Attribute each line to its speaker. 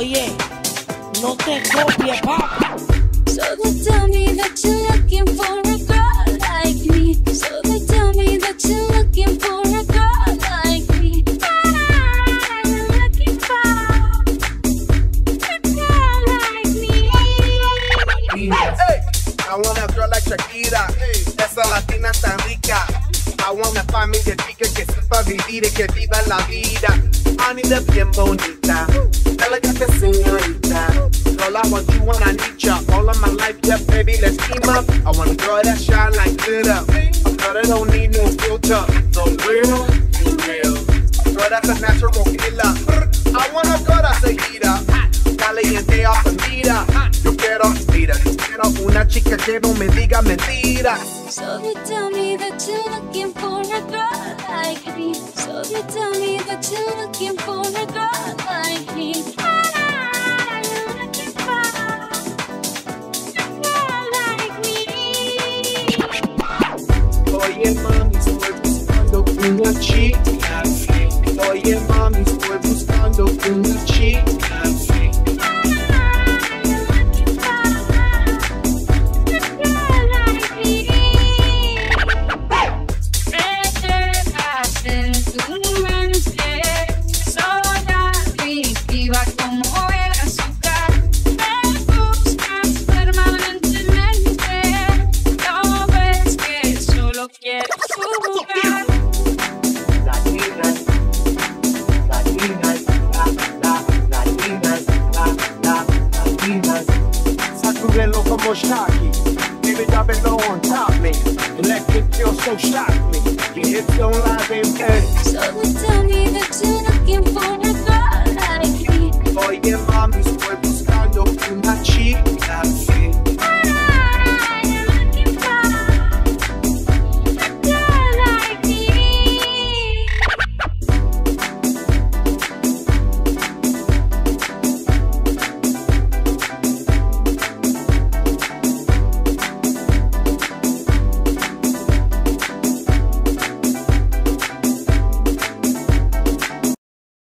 Speaker 1: Oye, no te copies, papá.
Speaker 2: So they tell me that you're looking for a girl like me. So they tell me that you're looking for a girl like me. I'm looking for a girl like me.
Speaker 3: Hey, I want a girl like Shakira. Esa latina tan rica. I want a familia chica que sepa vivir y que viva la vida. Anita bien bonita. Elegante señorita. Girl, I want you when I need ya. All of my life, yeah, baby, let's team up. I want a girl that shine like glitter. A girl that don't need no filter. So real, you real. A girl that's a natural killer. I want a girl that's a heater. Caliente off the meter. Yo quiero, mira, yo quiero una chica que no me diga mentiras.
Speaker 2: So they tell me that you're looking for a girl like me. So they tell me that you're looking
Speaker 3: Oye mami, estoy buscando una chica. Oye mami, estoy buscando una chica.
Speaker 2: cualquier su lugar.
Speaker 3: Latinas. Sacúdelo como Shaggy, baby, dámelo on top me. Electric feel so shock me, you hit your live in baby,
Speaker 2: So tell me that you're looking for a girl like me.
Speaker 3: Oye, mami, estoy buscando una chica.